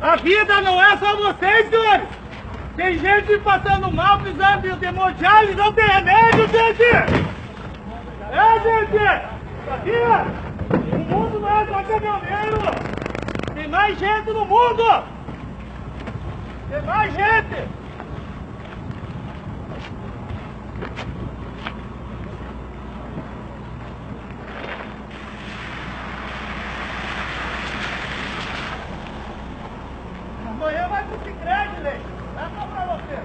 A vida não é só vocês, senhores! Tem gente passando mal, precisando de hemodiálise, não tem remédio, gente! É, gente! Aqui, o mundo não é só caminhoneiro! Tem mais gente no mundo! Tem mais gente! Amanhã vai pro Cicred, Leite. Não é só pra você.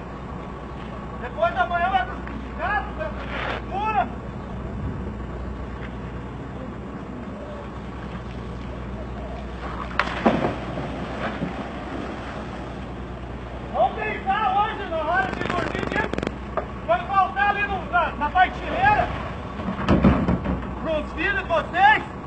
Depois da manhã vai pro sindicato, vai pra prefeitura. Vamos deitar hoje na hora de dormir mesmo. Faltar ali no, na, na partilheira. Pros filhos de vocês.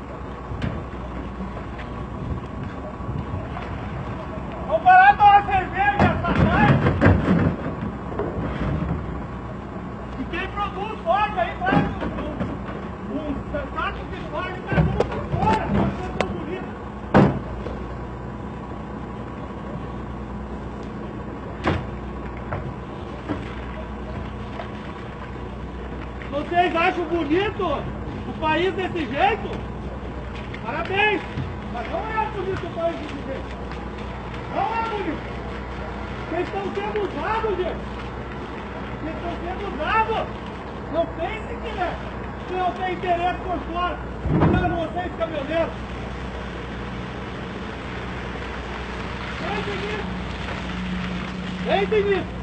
Produz forma aí, um, de e fora. Bonito. Vocês acham bonito o país desse jeito? Parabéns! Mas não é bonito o país desse jeito. Não é bonito. Vocês estão sendo usados, gente. Vocês estão sendo usados. Não pense que é. Que não tem interesse por fora. Cuidado vocês, caminhoneiros. Pense nisso. Pense nisso.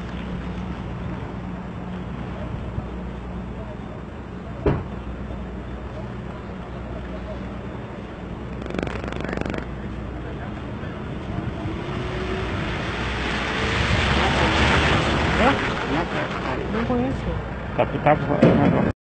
Não conheço. Tá,